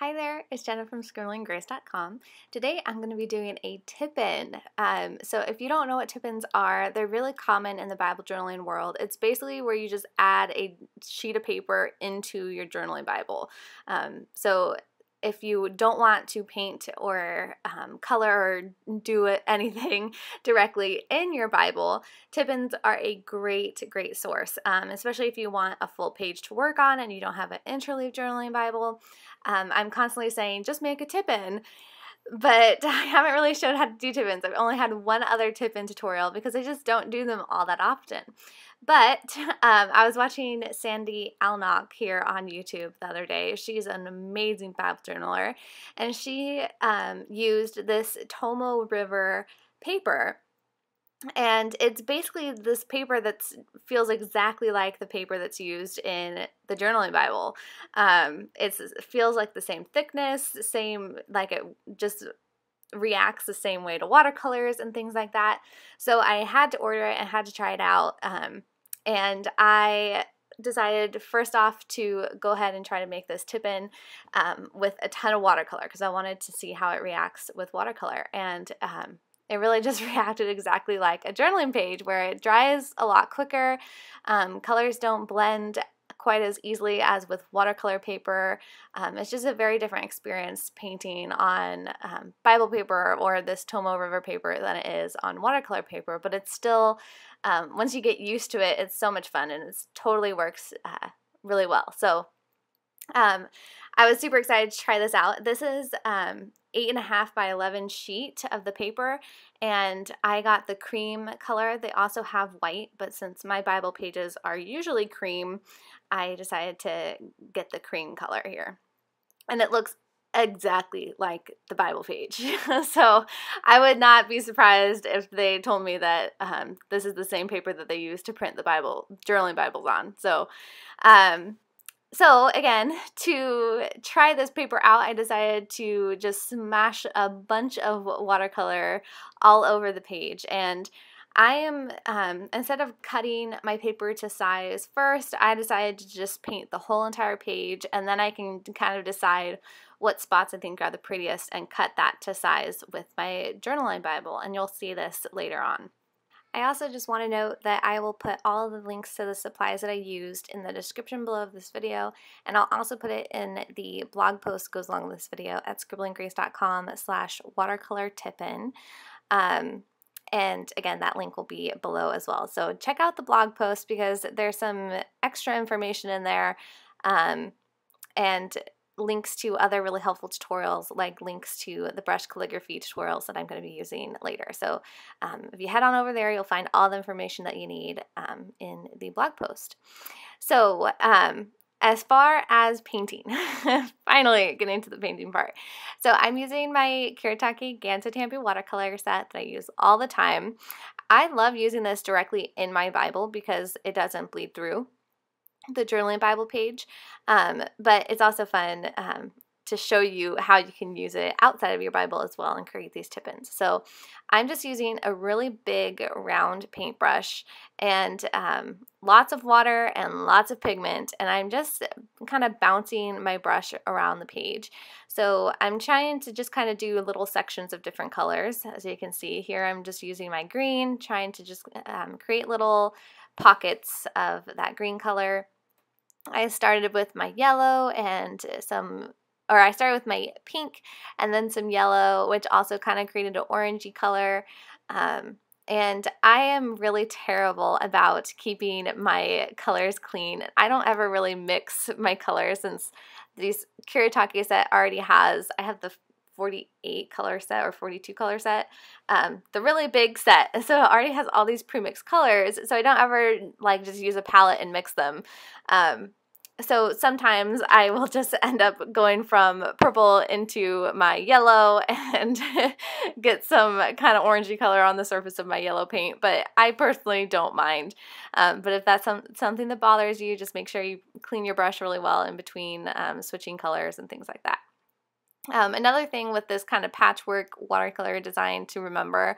Hi there, it's Jenna from scribblinggrace.com. Today I'm going to be doing a tip-in. Um, so if you don't know what tip-ins are, they're really common in the Bible journaling world. It's basically where you just add a sheet of paper into your journaling Bible. Um, so if you don't want to paint or um, color or do anything directly in your Bible, tip-ins are a great, great source, um, especially if you want a full page to work on and you don't have an interleaf journaling Bible. Um, I'm constantly saying, just make a tip-in but I haven't really shown how to do tip-ins. I've only had one other tip-in tutorial because I just don't do them all that often. But um, I was watching Sandy Allnock here on YouTube the other day. She's an amazing Bible journaler, and she um, used this Tomoe River paper and it's basically this paper that feels exactly like the paper that's used in the journaling bible. Um, it feels like the same thickness same like it just reacts the same way to watercolors and things like that. So i had to order it and had to try it out um, and I decided first off to go ahead and try to make this tip in um, with a ton of watercolor because I wanted to see how it reacts with watercolor. And um, it really just reacted exactly like a journaling page where it dries a lot quicker um, colors don't blend quite as easily as with watercolor paper. Um, it's just a very different experience painting on um, Bible paper or this Tomoe River paper than it is on watercolor paper, but it's still, um, once you get used to it, it's so much fun and it totally works uh, really well. So um, I was super excited to try this out. This is um, eight and a half by 11 sheet of the paper and I got the cream color. They also have white, but since my Bible pages are usually cream, I decided to get the cream color here. And it looks exactly like the Bible page. so I would not be surprised if they told me that um, this is the same paper that they use to print the Bible, journaling Bibles on. So um, so again, to try this paper out, I decided to just smash a bunch of watercolor all over the page. And I am, um, instead of cutting my paper to size first, I decided to just paint the whole entire page and then I can kind of decide what spots I think are the prettiest and cut that to size with my journaling Bible. And you'll see this later on. I also just want to note that I will put all the links to the supplies that I used in the description below of this video, and I'll also put it in the blog post goes along with this video at scribblinggrace.com slash watercolor tippin. Um, and again, that link will be below as well. So check out the blog post because there's some extra information in there. Um, and links to other really helpful tutorials like links to the brush calligraphy tutorials that I'm going to be using later. So um, if you head on over there, you'll find all the information that you need um, in the blog post. So um, as far as painting, finally getting to the painting part. So I'm using my Kuretake Gansai Tambi watercolor set that I use all the time. I love using this directly in my Bible because it doesn't bleed through the journaling Bible page, um, but it's also fun um, to show you how you can use it outside of your Bible as well and create these tip-ins. So I'm just using a really big round paintbrush and um, lots of water and lots of pigment and I'm just kind of bouncing my brush around the page. So I'm trying to just kind of do little sections of different colors. As you can see here I'm just using my green, trying to just um, create little pockets of that green color I started with my yellow and some, or I started with my pink and then some yellow, which also kind of created an orangey color. Um, and I am really terrible about keeping my colors clean. I don't ever really mix my colors since these Kuretake set already has, I have the 48 color set or 42 color set, um, the really big set. So it already has all these pre-mixed colors. So I don't ever like just use a palette and mix them. Um, so sometimes I will just end up going from purple into my yellow and get some kind of orangey color on the surface of my yellow paint, but I personally don't mind. Um, but if that's some, something that bothers you, just make sure you clean your brush really well in between um, switching colors and things like that. Um, another thing with this kind of patchwork watercolor design to remember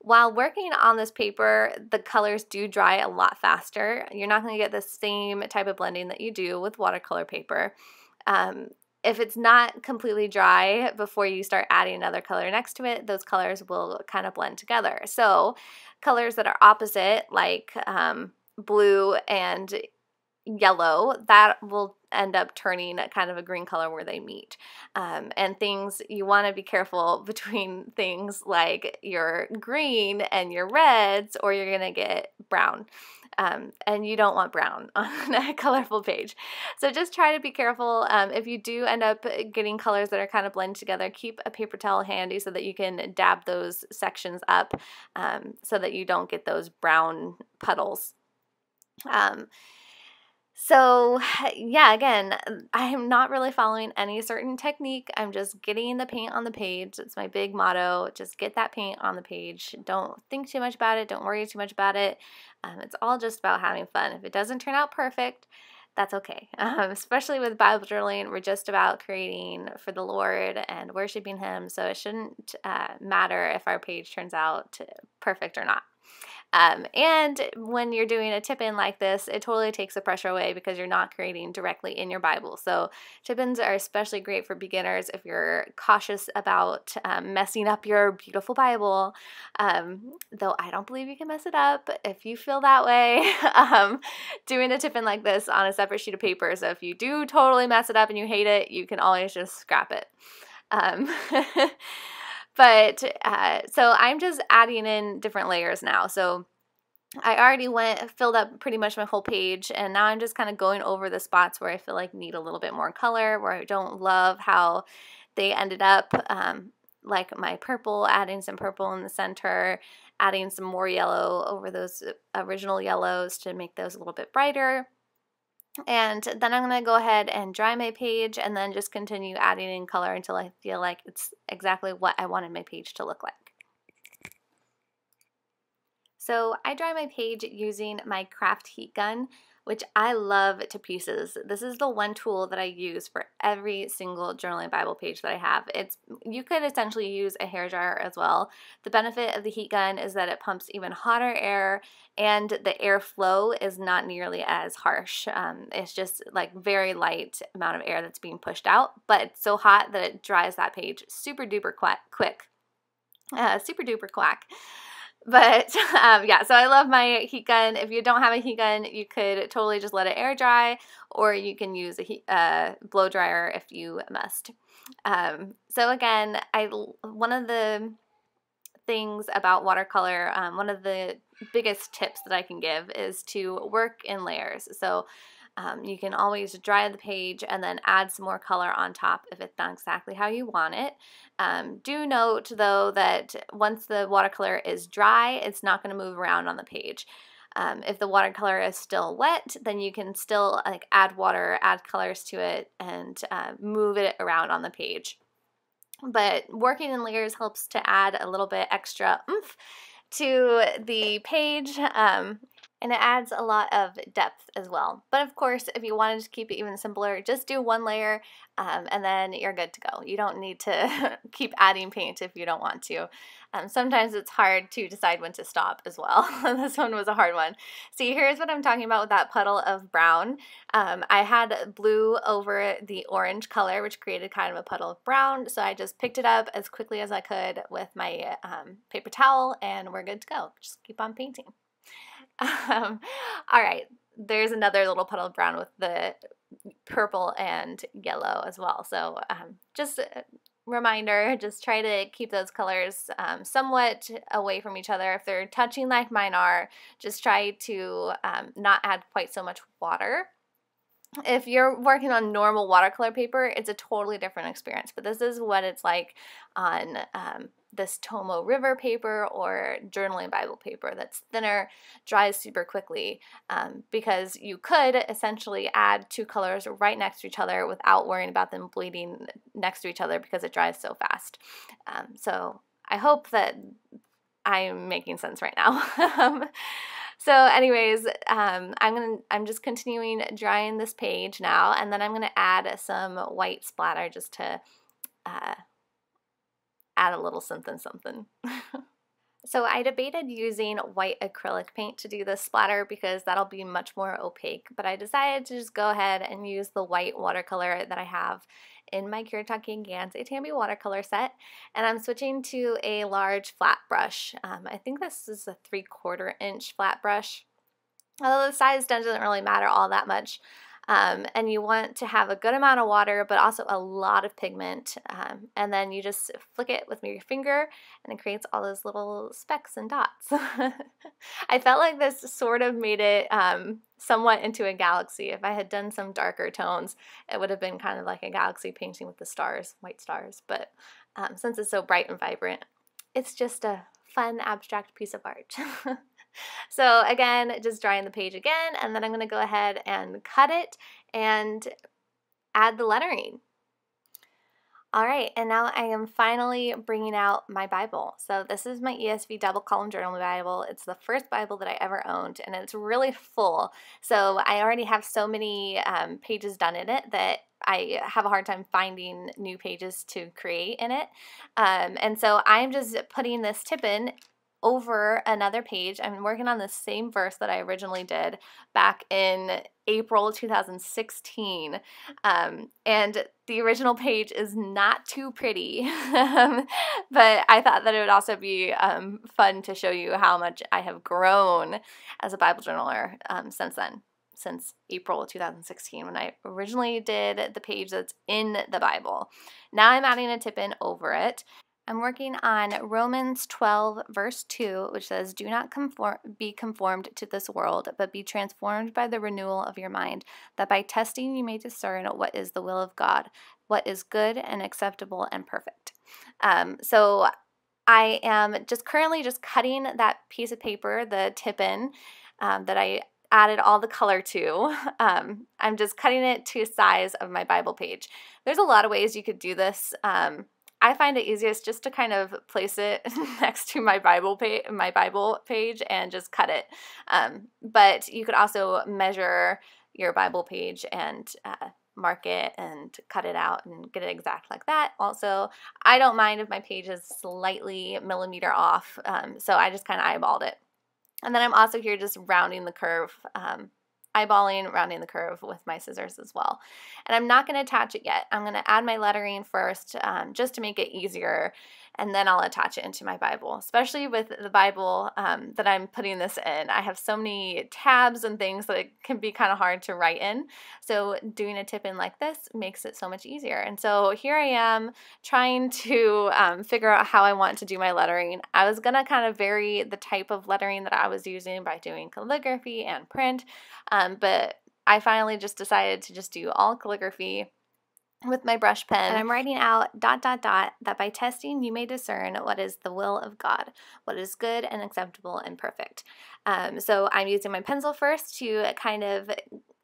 while working on this paper, the colors do dry a lot faster. You're not going to get the same type of blending that you do with watercolor paper. Um, if it's not completely dry before you start adding another color next to it, those colors will kind of blend together. So colors that are opposite, like um, blue and yellow, that will end up turning kind of a green color where they meet. Um, and things, you want to be careful between things like your green and your reds, or you're going to get brown. Um, and you don't want brown on a colorful page. So just try to be careful. Um, if you do end up getting colors that are kind of blended together, keep a paper towel handy so that you can dab those sections up um, so that you don't get those brown puddles. Um, so, yeah, again, I am not really following any certain technique. I'm just getting the paint on the page. It's my big motto. Just get that paint on the page. Don't think too much about it. Don't worry too much about it. Um, it's all just about having fun. If it doesn't turn out perfect, that's okay. Um, especially with Bible journaling, we're just about creating for the Lord and worshiping Him. So it shouldn't uh, matter if our page turns out to perfect or not. Um, and when you're doing a tip in like this, it totally takes the pressure away because you're not creating directly in your Bible. So tip ins are especially great for beginners if you're cautious about um, messing up your beautiful Bible. Um, though I don't believe you can mess it up. If you feel that way, um, doing a tip in like this on a separate sheet of paper. So if you do totally mess it up and you hate it, you can always just scrap it. But uh, so I'm just adding in different layers now. So I already went filled up pretty much my whole page and now I'm just kind of going over the spots where I feel like need a little bit more color, where I don't love how they ended up um, like my purple, adding some purple in the center, adding some more yellow over those original yellows to make those a little bit brighter. And then I'm going to go ahead and dry my page and then just continue adding in color until I feel like it's exactly what I wanted my page to look like. So I dry my page using my craft heat gun which I love to pieces. This is the one tool that I use for every single journaling Bible page that I have. It's You could essentially use a hair dryer as well. The benefit of the heat gun is that it pumps even hotter air and the airflow is not nearly as harsh. Um, it's just like very light amount of air that's being pushed out, but it's so hot that it dries that page super duper quick. Uh, super duper quack. But um, yeah, so I love my heat gun. If you don't have a heat gun, you could totally just let it air dry, or you can use a heat, uh, blow dryer if you must. Um, so again, I one of the things about watercolor, um, one of the biggest tips that I can give is to work in layers. So um, you can always dry the page and then add some more color on top if it's not exactly how you want it. Um, do note though that once the watercolor is dry, it's not going to move around on the page. Um, if the watercolor is still wet, then you can still like add water, add colors to it, and uh, move it around on the page. But working in layers helps to add a little bit extra oomph to the page. Um, and it adds a lot of depth as well. But of course, if you wanted to keep it even simpler, just do one layer um, and then you're good to go. You don't need to keep adding paint if you don't want to. Um, sometimes it's hard to decide when to stop as well. this one was a hard one. See, here's what I'm talking about with that puddle of brown. Um, I had blue over the orange color, which created kind of a puddle of brown. So I just picked it up as quickly as I could with my um, paper towel and we're good to go. Just keep on painting. Um, all right, there's another little puddle of brown with the purple and yellow as well. So um, just a reminder, just try to keep those colors um, somewhat away from each other. If they're touching like mine are, just try to um, not add quite so much water if you're working on normal watercolor paper, it's a totally different experience. But this is what it's like on um, this Tomoe River paper or journaling Bible paper that's thinner, dries super quickly, um, because you could essentially add two colors right next to each other without worrying about them bleeding next to each other because it dries so fast. Um, so I hope that I'm making sense right now. So anyways, um, I'm gonna I'm just continuing drying this page now, and then I'm gonna add some white splatter just to uh, add a little something something. So I debated using white acrylic paint to do this splatter because that'll be much more opaque, but I decided to just go ahead and use the white watercolor that I have in my Kuretake Gansai Tambi watercolor set, and I'm switching to a large flat brush. Um, I think this is a three quarter inch flat brush. Although the size doesn't really matter all that much. Um, and you want to have a good amount of water, but also a lot of pigment. Um, and then you just flick it with your finger, and it creates all those little specks and dots. I felt like this sort of made it um, somewhat into a galaxy. If I had done some darker tones, it would have been kind of like a galaxy painting with the stars, white stars. But um, since it's so bright and vibrant, it's just a fun abstract piece of art. so again, just drawing the page again, and then I'm going to go ahead and cut it and add the lettering. All right, and now I am finally bringing out my Bible. So this is my ESV double column journal Bible. It's the first Bible that I ever owned, and it's really full. So I already have so many um, pages done in it that I have a hard time finding new pages to create in it. Um, and so I'm just putting this tip in over another page. I'm working on the same verse that I originally did back in April 2016. Um, and the original page is not too pretty, but I thought that it would also be um, fun to show you how much I have grown as a Bible journaler um, since then. Since April 2016, when I originally did the page that's in the Bible. Now I'm adding a tip in over it. I'm working on Romans 12, verse 2, which says, Do not conform, be conformed to this world, but be transformed by the renewal of your mind, that by testing you may discern what is the will of God, what is good and acceptable and perfect. Um, so I am just currently just cutting that piece of paper, the tip in um, that I added all the color to. Um, I'm just cutting it to size of my Bible page. There's a lot of ways you could do this. Um, I find it easiest just to kind of place it next to my Bible page, my Bible page, and just cut it. Um, but you could also measure your Bible page and uh, mark it and cut it out and get it exact like that. Also, I don't mind if my page is slightly millimeter off, um, so I just kind of eyeballed it. And then I'm also here just rounding the curve um, eyeballing, rounding the curve with my scissors as well. And I'm not going to attach it yet. I'm going to add my lettering first um, just to make it easier and then I'll attach it into my Bible, especially with the Bible um, that I'm putting this in. I have so many tabs and things that it can be kind of hard to write in. So doing a tip in like this makes it so much easier. And so here I am trying to um, figure out how I want to do my lettering. I was going to kind of vary the type of lettering that I was using by doing calligraphy and print, um, but I finally just decided to just do all calligraphy with my brush pen and I'm writing out dot dot dot that by testing you may discern what is the will of God, what is good and acceptable and perfect. Um, so I'm using my pencil first to kind of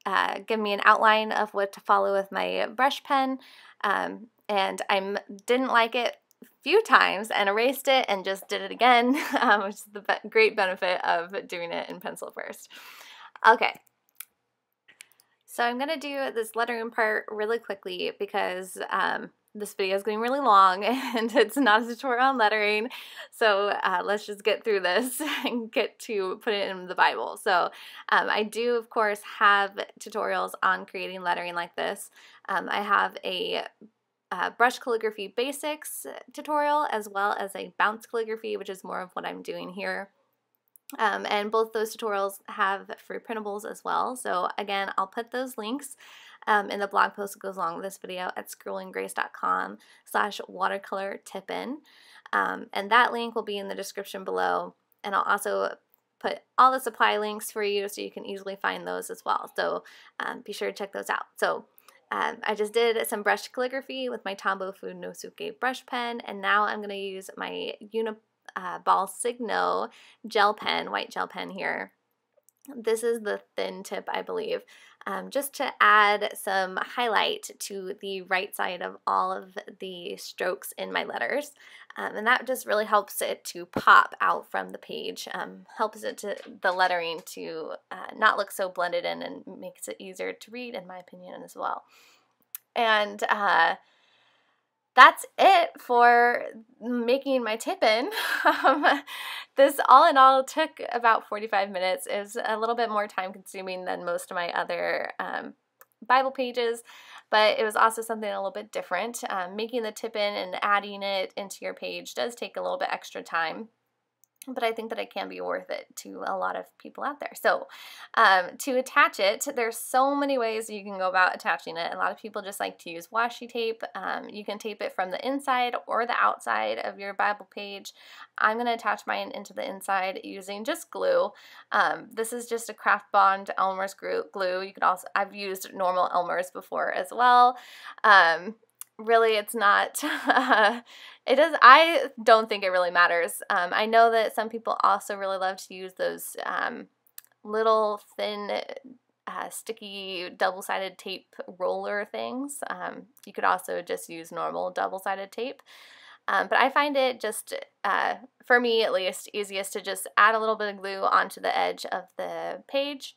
uh, give me an outline of what to follow with my brush pen. Um, and I didn't like it a few times and erased it and just did it again, um, which is the be great benefit of doing it in pencil first. Okay, so I'm going to do this lettering part really quickly because um, this video is getting really long and it's not a tutorial on lettering. So uh, let's just get through this and get to put it in the Bible. So um, I do, of course, have tutorials on creating lettering like this. Um, I have a uh, brush calligraphy basics tutorial as well as a bounce calligraphy, which is more of what I'm doing here. Um, and both those tutorials have free printables as well. So again, I'll put those links um, in the blog post that goes along with this video at scribblinggrace.com slash watercolor tip-in. Um, and that link will be in the description below. And I'll also put all the supply links for you so you can easily find those as well. So um, be sure to check those out. So um, I just did some brush calligraphy with my Tombow Fudenosuke brush pen, and now I'm going to use my Uni uh, Ball Signo gel pen, white gel pen here. This is the thin tip, I believe, um, just to add some highlight to the right side of all of the strokes in my letters. Um, and that just really helps it to pop out from the page, um, helps it to the lettering to uh, not look so blended in and makes it easier to read, in my opinion, as well. And uh, that's it for making my tip-in. Um, this all in all took about 45 minutes. It was a little bit more time consuming than most of my other um, Bible pages, but it was also something a little bit different. Um, making the tip-in and adding it into your page does take a little bit extra time but I think that it can be worth it to a lot of people out there. So, um, to attach it, there's so many ways you can go about attaching it. A lot of people just like to use washi tape. Um, you can tape it from the inside or the outside of your Bible page. I'm going to attach mine into the inside using just glue. Um, this is just a craft bond Elmer's glue. You could also, I've used normal Elmer's before as well. Um, really it's not uh, it does i don't think it really matters um, i know that some people also really love to use those um, little thin uh, sticky double-sided tape roller things um, you could also just use normal double-sided tape um, but I find it just, uh, for me at least, easiest to just add a little bit of glue onto the edge of the page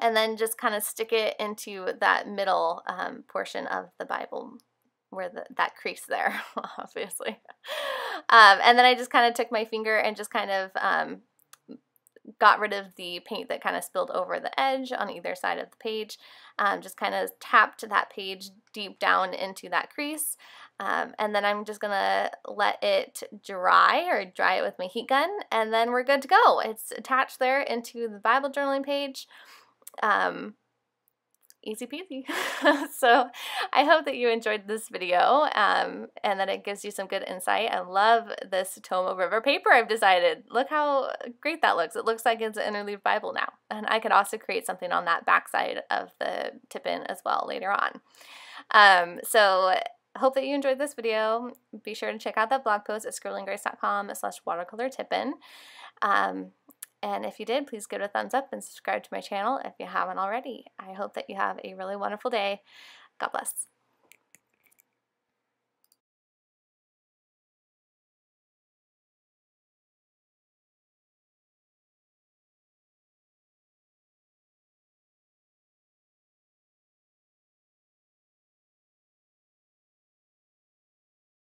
and then just kind of stick it into that middle um, portion of the Bible where the, that crease there, obviously. Um, and then I just kind of took my finger and just kind of um, got rid of the paint that kind of spilled over the edge on either side of the page. Um, just kind of tapped that page deep down into that crease. Um, and then I'm just gonna let it dry or dry it with my heat gun and then we're good to go. It's attached there into the Bible journaling page. Easy peasy. so I hope that you enjoyed this video um, and that it gives you some good insight. I love this Tomoe River paper I've decided. Look how great that looks. It looks like it's an interleaved Bible now. And I could also create something on that backside of the tip-in as well later on. Um, so hope that you enjoyed this video. Be sure to check out that blog post at scribblinggrace.com slash watercolor tip-in. Um, and if you did, please give it a thumbs up and subscribe to my channel if you haven't already. I hope that you have a really wonderful day. God bless.